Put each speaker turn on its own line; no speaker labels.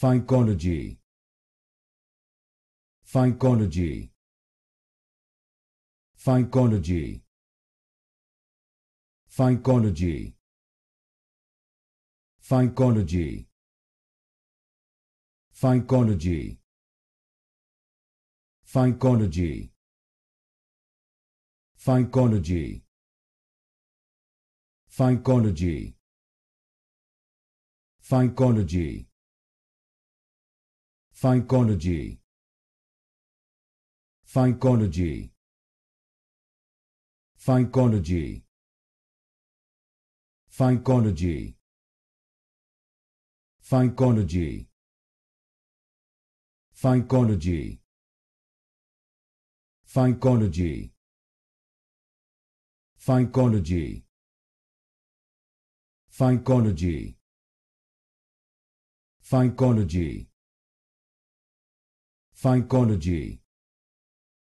Phycology. Phycology. Phycology. Phycology. Phycology. Phycology. Phycology. Phycology. Phycology. Phycology. Phycology. Phycology. Phycology. Phycology. Phycology. Phycology. Phycology. Phycology. Phycology. Phycology. Phycology.